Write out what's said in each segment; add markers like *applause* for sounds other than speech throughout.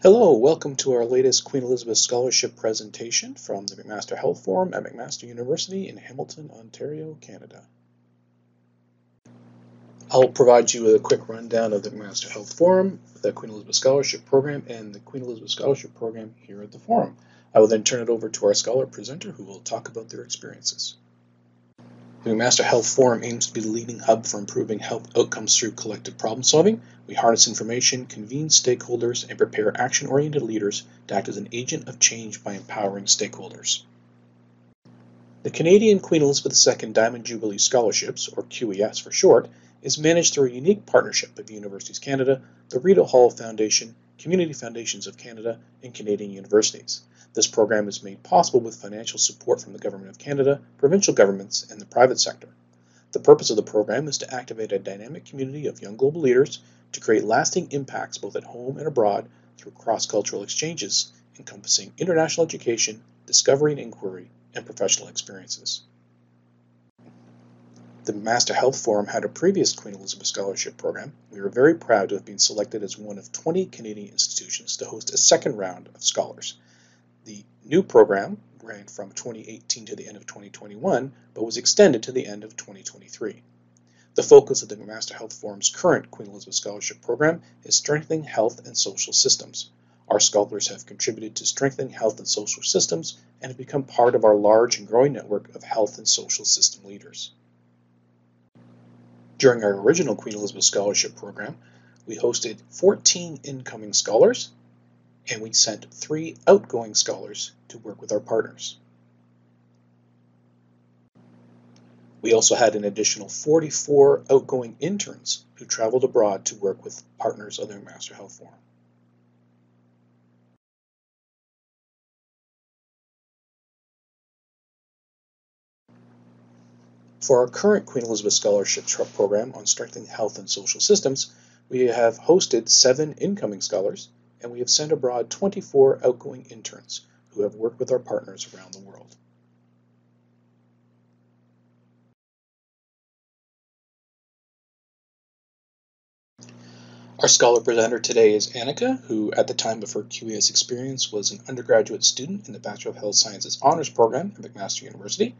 Hello, welcome to our latest Queen Elizabeth Scholarship presentation from the McMaster Health Forum at McMaster University in Hamilton, Ontario, Canada. I'll provide you with a quick rundown of the McMaster Health Forum, the Queen Elizabeth Scholarship Program, and the Queen Elizabeth Scholarship Program here at the Forum. I will then turn it over to our scholar presenter who will talk about their experiences. The McMaster Health Forum aims to be the leading hub for improving health outcomes through collective problem solving. We harness information, convene stakeholders, and prepare action oriented leaders to act as an agent of change by empowering stakeholders. The Canadian Queen Elizabeth II Diamond Jubilee Scholarships, or QES for short, is managed through a unique partnership of Universities Canada, the Rideau Hall Foundation, Community Foundations of Canada, and Canadian universities. This program is made possible with financial support from the Government of Canada, provincial governments, and the private sector. The purpose of the program is to activate a dynamic community of young global leaders to create lasting impacts both at home and abroad through cross-cultural exchanges encompassing international education, discovery and inquiry, and professional experiences. The McMaster Health Forum had a previous Queen Elizabeth Scholarship program. We are very proud to have been selected as one of 20 Canadian institutions to host a second round of scholars. The new program ran from 2018 to the end of 2021, but was extended to the end of 2023. The focus of the McMaster Health Forum's current Queen Elizabeth Scholarship Program is strengthening health and social systems. Our scholars have contributed to strengthening health and social systems and have become part of our large and growing network of health and social system leaders. During our original Queen Elizabeth Scholarship Program, we hosted 14 incoming scholars and we sent three outgoing scholars to work with our partners. We also had an additional 44 outgoing interns who traveled abroad to work with partners of the McMaster Health Forum. For our current Queen Elizabeth Scholarship Program on Strengthening Health and Social Systems, we have hosted seven incoming scholars and we have sent abroad 24 outgoing interns who have worked with our partners around the world. Our scholar presenter today is Anika, who at the time of her QES experience was an undergraduate student in the Bachelor of Health Sciences Honors Program at McMaster University.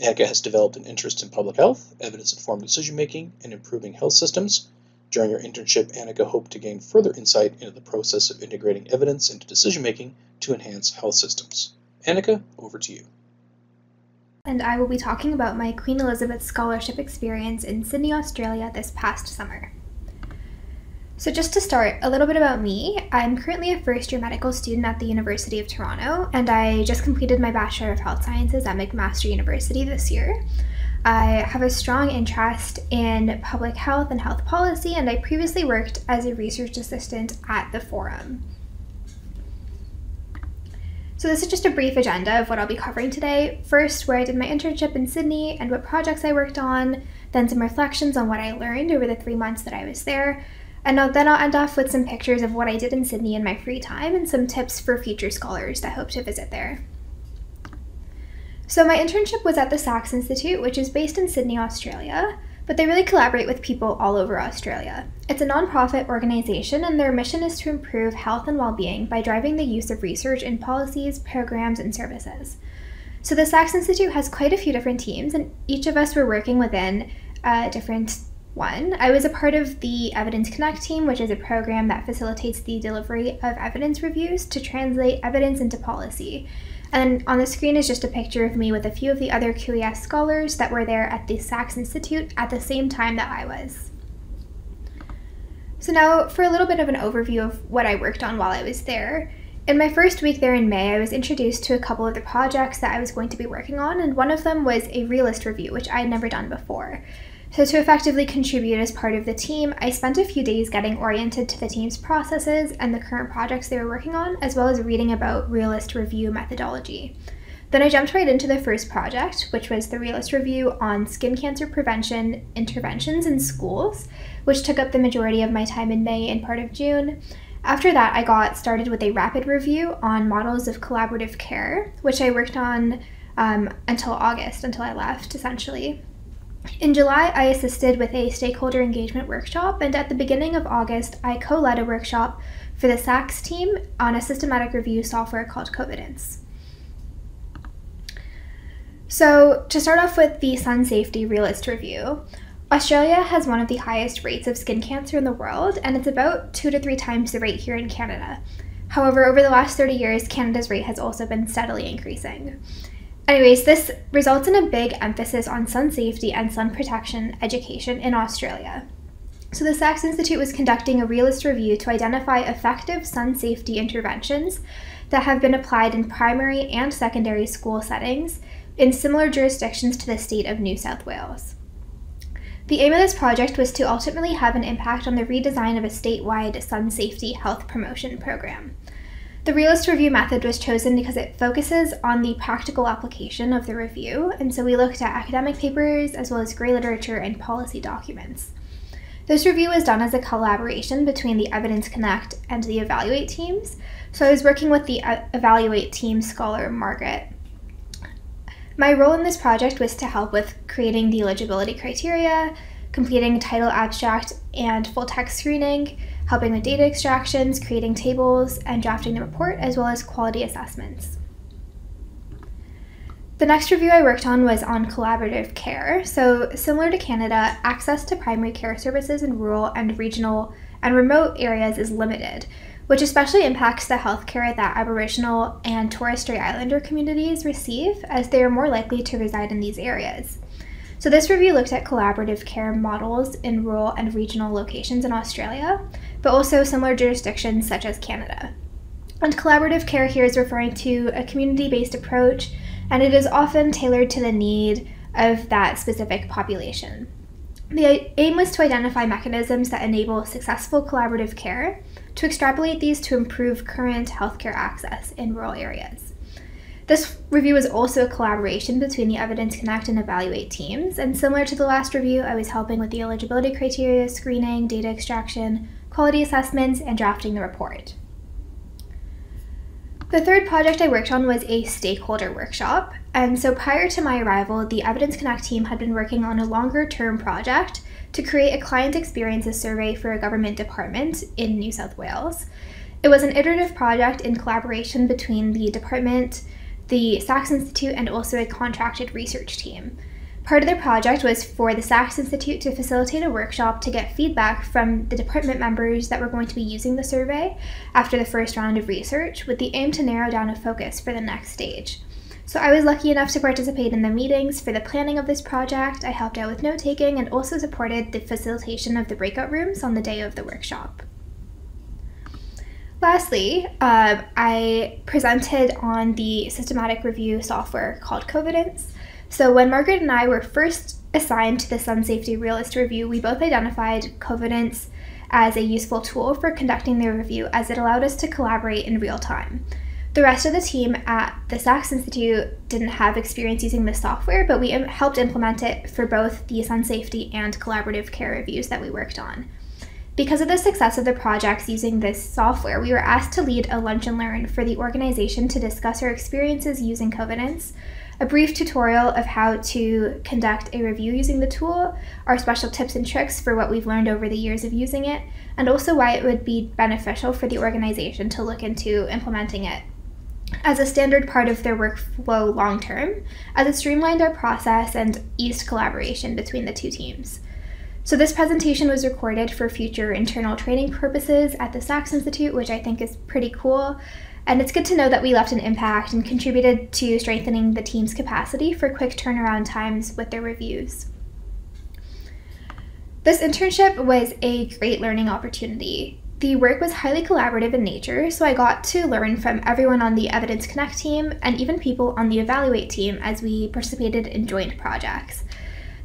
Anika has developed an interest in public health, evidence-informed decision-making, and improving health systems, during her internship, Anika hoped to gain further insight into the process of integrating evidence into decision making to enhance health systems. Anika, over to you. And I will be talking about my Queen Elizabeth Scholarship experience in Sydney, Australia this past summer. So, just to start, a little bit about me. I'm currently a first year medical student at the University of Toronto, and I just completed my Bachelor of Health Sciences at McMaster University this year. I have a strong interest in public health and health policy, and I previously worked as a research assistant at the Forum. So, this is just a brief agenda of what I'll be covering today. First, where I did my internship in Sydney and what projects I worked on, then some reflections on what I learned over the three months that I was there, and then I'll end off with some pictures of what I did in Sydney in my free time and some tips for future scholars that hope to visit there. So, my internship was at the Sax Institute, which is based in Sydney, Australia, but they really collaborate with people all over Australia. It's a nonprofit organization, and their mission is to improve health and well being by driving the use of research in policies, programs, and services. So, the Sax Institute has quite a few different teams, and each of us were working within a different one. I was a part of the Evidence Connect team, which is a program that facilitates the delivery of evidence reviews to translate evidence into policy. And on the screen is just a picture of me with a few of the other QES scholars that were there at the Sax Institute at the same time that I was. So now for a little bit of an overview of what I worked on while I was there. In my first week there in May, I was introduced to a couple of the projects that I was going to be working on, and one of them was a realist review, which I had never done before. So, to effectively contribute as part of the team, I spent a few days getting oriented to the team's processes and the current projects they were working on, as well as reading about realist review methodology. Then I jumped right into the first project, which was the realist review on skin cancer prevention interventions in schools, which took up the majority of my time in May and part of June. After that, I got started with a rapid review on models of collaborative care, which I worked on um, until August, until I left, essentially. In July, I assisted with a stakeholder engagement workshop, and at the beginning of August, I co led a workshop for the Sax team on a systematic review software called Covidence. So, to start off with the Sun Safety Realist Review, Australia has one of the highest rates of skin cancer in the world, and it's about two to three times the rate here in Canada. However, over the last 30 years, Canada's rate has also been steadily increasing. Anyways, this results in a big emphasis on sun safety and sun protection education in Australia. So, the Sax Institute was conducting a realist review to identify effective sun safety interventions that have been applied in primary and secondary school settings in similar jurisdictions to the state of New South Wales. The aim of this project was to ultimately have an impact on the redesign of a statewide sun safety health promotion program. The realist review method was chosen because it focuses on the practical application of the review, and so we looked at academic papers as well as grey literature and policy documents. This review was done as a collaboration between the Evidence Connect and the Evaluate teams, so I was working with the uh, Evaluate team scholar Margaret. My role in this project was to help with creating the eligibility criteria, completing title abstract and full text screening, helping with data extractions, creating tables, and drafting the report, as well as quality assessments. The next review I worked on was on collaborative care. So, similar to Canada, access to primary care services in rural and regional and remote areas is limited, which especially impacts the healthcare that Aboriginal and Torres Strait Islander communities receive, as they are more likely to reside in these areas. So, this review looked at collaborative care models in rural and regional locations in Australia, but also similar jurisdictions such as Canada. And collaborative care here is referring to a community based approach, and it is often tailored to the need of that specific population. The aim was to identify mechanisms that enable successful collaborative care to extrapolate these to improve current healthcare access in rural areas. This review was also a collaboration between the Evidence Connect and Evaluate teams, and similar to the last review, I was helping with the eligibility criteria, screening, data extraction, quality assessments, and drafting the report. The third project I worked on was a stakeholder workshop, and so prior to my arrival, the Evidence Connect team had been working on a longer term project to create a client experiences survey for a government department in New South Wales. It was an iterative project in collaboration between the department, the Sax Institute, and also a contracted research team. Part of the project was for the Sax Institute to facilitate a workshop to get feedback from the department members that were going to be using the survey after the first round of research, with the aim to narrow down a focus for the next stage. So I was lucky enough to participate in the meetings for the planning of this project. I helped out with note taking and also supported the facilitation of the breakout rooms on the day of the workshop. Lastly, uh, I presented on the systematic review software called Covidence. So when Margaret and I were first assigned to the Sun Safety Realist Review, we both identified Covidence as a useful tool for conducting the review as it allowed us to collaborate in real time. The rest of the team at the Sax Institute didn't have experience using this software, but we helped implement it for both the sun safety and collaborative care reviews that we worked on. Because of the success of the projects using this software, we were asked to lead a lunch and learn for the organization to discuss our experiences using Covidence, a brief tutorial of how to conduct a review using the tool, our special tips and tricks for what we've learned over the years of using it, and also why it would be beneficial for the organization to look into implementing it as a standard part of their workflow long term, as it streamlined our process and eased collaboration between the two teams. So, this presentation was recorded for future internal training purposes at the Sax Institute, which I think is pretty cool. And it's good to know that we left an impact and contributed to strengthening the team's capacity for quick turnaround times with their reviews. This internship was a great learning opportunity. The work was highly collaborative in nature, so I got to learn from everyone on the Evidence Connect team and even people on the Evaluate team as we participated in joint projects.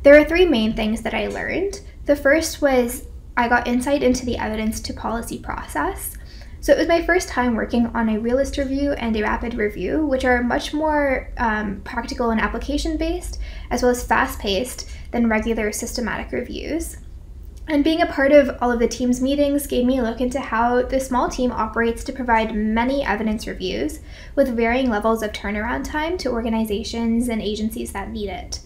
There are three main things that I learned. The first was I got insight into the evidence to policy process. So it was my first time working on a realist review and a rapid review, which are much more um, practical and application based, as well as fast paced than regular systematic reviews. And being a part of all of the team's meetings gave me a look into how the small team operates to provide many evidence reviews with varying levels of turnaround time to organizations and agencies that need it.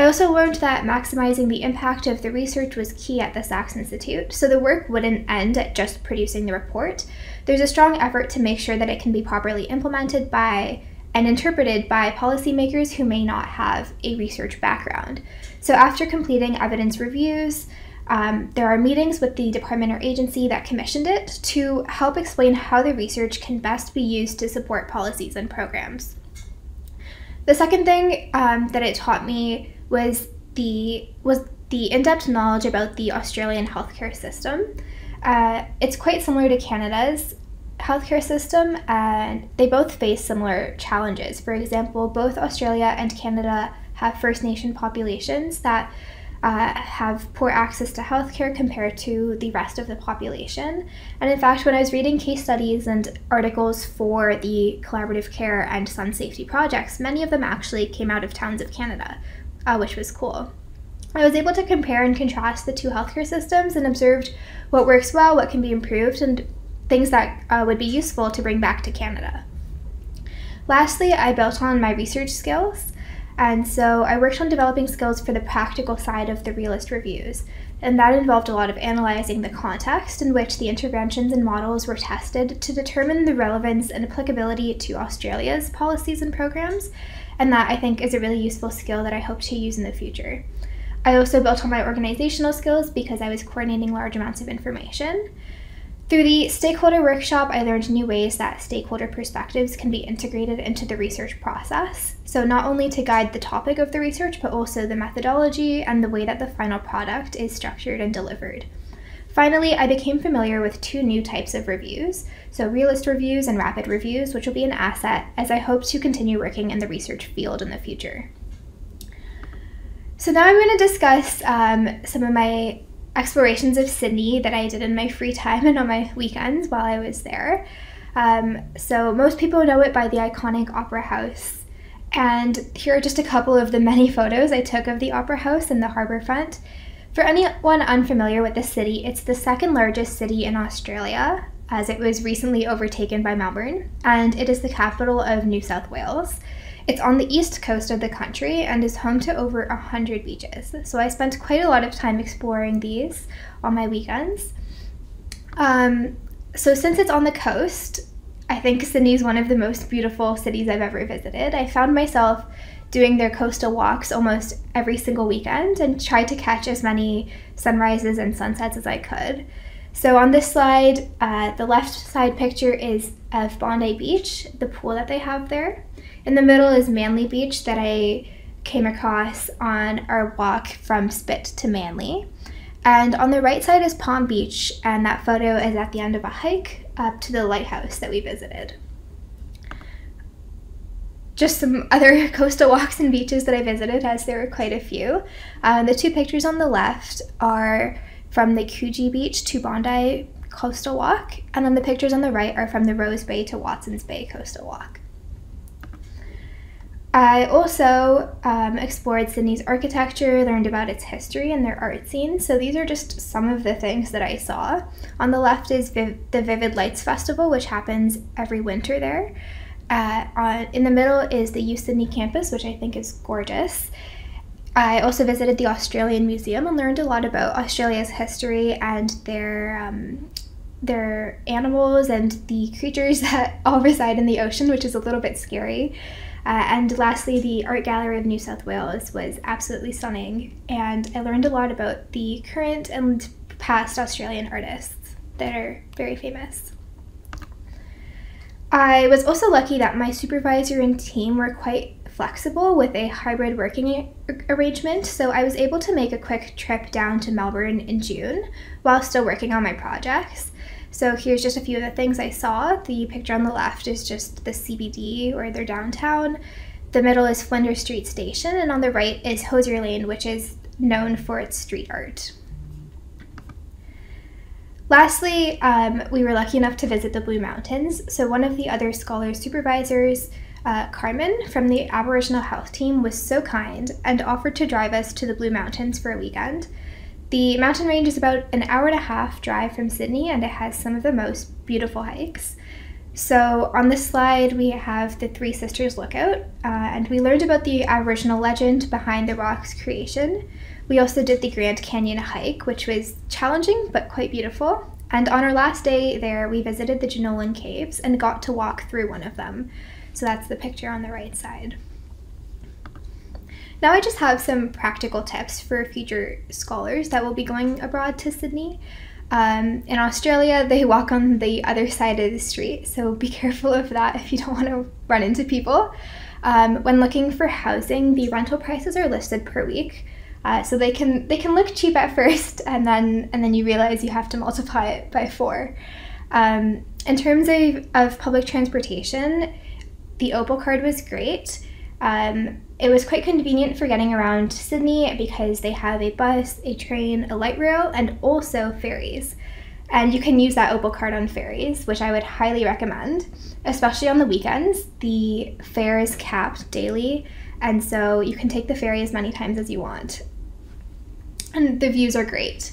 I also learned that maximizing the impact of the research was key at the Sax Institute, so the work wouldn't end at just producing the report. There's a strong effort to make sure that it can be properly implemented by and interpreted by policymakers who may not have a research background. So, after completing evidence reviews, um, there are meetings with the department or agency that commissioned it to help explain how the research can best be used to support policies and programs. The second thing um, that it taught me was the was the in-depth knowledge about the Australian healthcare system. Uh, it's quite similar to Canada's healthcare system, and they both face similar challenges. For example, both Australia and Canada have First Nation populations that uh, have poor access to healthcare compared to the rest of the population. And in fact, when I was reading case studies and articles for the collaborative care and sun safety projects, many of them actually came out of towns of Canada, uh, which was cool. I was able to compare and contrast the two healthcare systems and observed what works well, what can be improved, and things that uh, would be useful to bring back to Canada. Lastly, I built on my research skills. And so I worked on developing skills for the practical side of the realist reviews, and that involved a lot of analyzing the context in which the interventions and models were tested to determine the relevance and applicability to Australia's policies and programs, and that I think is a really useful skill that I hope to use in the future. I also built on my organizational skills because I was coordinating large amounts of information. Through the stakeholder workshop, I learned new ways that stakeholder perspectives can be integrated into the research process. So, not only to guide the topic of the research, but also the methodology and the way that the final product is structured and delivered. Finally, I became familiar with two new types of reviews so, realist reviews and rapid reviews, which will be an asset as I hope to continue working in the research field in the future. So, now I'm going to discuss um, some of my explorations of Sydney that I did in my free time and on my weekends while I was there. Um, so, most people know it by the iconic Opera House. And here are just a couple of the many photos I took of the Opera House and the harbour front. For anyone unfamiliar with the city, it's the second largest city in Australia, as it was recently overtaken by Melbourne, and it is the capital of New South Wales. It's on the east coast of the country and is home to over 100 beaches. So I spent quite a lot of time exploring these on my weekends. Um, so since it's on the coast, I think Sydney is one of the most beautiful cities I've ever visited. I found myself doing their coastal walks almost every single weekend and tried to catch as many sunrises and sunsets as I could. So on this slide, uh, the left side picture is of Bondi Beach, the pool that they have there. In the middle is Manly Beach that I came across on our walk from Spit to Manly. And on the right side is Palm Beach, and that photo is at the end of a hike up to the lighthouse that we visited. Just some other *laughs* coastal walks and beaches that I visited, as there were quite a few. Uh, the two pictures on the left are from the Coogee Beach to Bondi coastal walk, and then the pictures on the right are from the Rose Bay to Watson's Bay coastal walk. I also um, explored Sydney's architecture, learned about its history and their art scene. So these are just some of the things that I saw. On the left is Viv- the Vivid Lights Festival, which happens every winter there. Uh, on, in the middle is the U Sydney campus, which I think is gorgeous. I also visited the Australian Museum and learned a lot about Australia's history and their um, their animals and the creatures *laughs* that all reside in the ocean, which is a little bit scary. Uh, and lastly, the Art Gallery of New South Wales was absolutely stunning, and I learned a lot about the current and past Australian artists that are very famous. I was also lucky that my supervisor and team were quite flexible with a hybrid working arrangement, so I was able to make a quick trip down to Melbourne in June while still working on my projects. So here's just a few of the things I saw. The picture on the left is just the CBD or their downtown. The middle is Flinders Street Station, and on the right is Hosier Lane, which is known for its street art. Lastly, um, we were lucky enough to visit the Blue Mountains. So one of the other scholar supervisors, uh, Carmen from the Aboriginal Health Team, was so kind and offered to drive us to the Blue Mountains for a weekend. The mountain range is about an hour and a half drive from Sydney and it has some of the most beautiful hikes. So, on this slide, we have the Three Sisters Lookout, uh, and we learned about the Aboriginal legend behind the rock's creation. We also did the Grand Canyon hike, which was challenging but quite beautiful. And on our last day there, we visited the Jenolan Caves and got to walk through one of them. So that's the picture on the right side. Now I just have some practical tips for future scholars that will be going abroad to Sydney. Um, in Australia, they walk on the other side of the street, so be *laughs* careful of that if you don't want to run into people. Um, when looking for housing, the rental prices are listed per week, uh, so they can they can look cheap at *laughs* first, and then and then you realize you have to multiply it by four. Um, in terms of, of public transportation, the Opal card was great. Um, it was quite convenient for getting around Sydney because they have a bus, a train, a light rail, and also ferries. And you can use that Opal card on ferries, which I would highly recommend, especially on the weekends. The fare is capped daily, and so you can take the ferry as many times as you want. And the views are great.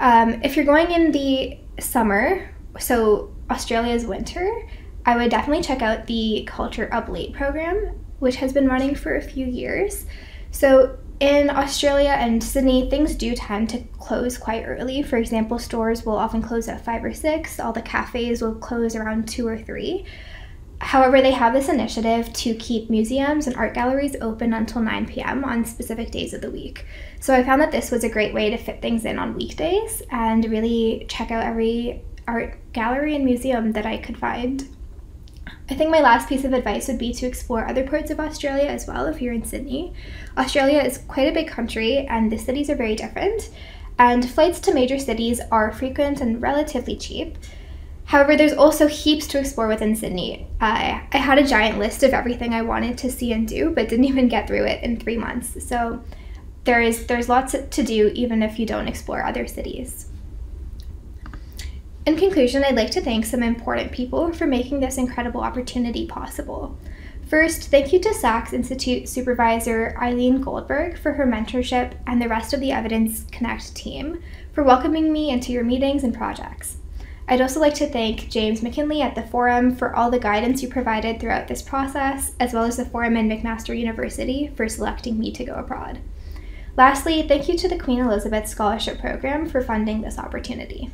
Um, if you're going in the summer, so Australia's winter, I would definitely check out the Culture Up Late program which has been running for a few years. So, in Australia and Sydney, things do tend to close quite early. For example, stores will often close at 5 or 6, all the cafes will close around 2 or 3. However, they have this initiative to keep museums and art galleries open until 9 p.m. on specific days of the week. So I found that this was a great way to fit things in on weekdays and really check out every art gallery and museum that I could find I think my last piece of advice would be to explore other parts of Australia as well if you're in Sydney. Australia is quite a big country and the cities are very different, and flights to major cities are frequent and relatively cheap. However, there's also heaps to explore within Sydney. I, I had a giant list of everything I wanted to see and do, but didn't *laughs* even get through it in three months. So there is there's lots to do even if you don't explore other cities. In conclusion, I'd like to thank some important people for making this incredible opportunity possible. First, thank you to Sax Institute Supervisor Eileen Goldberg for her mentorship and the rest of the Evidence Connect team for welcoming me into your meetings and projects. I'd also like to thank James McKinley at the Forum for all the guidance you provided throughout this process, as well as the Forum and McMaster University for selecting me to go abroad. Lastly, thank you to the Queen Elizabeth Scholarship Program for funding this opportunity.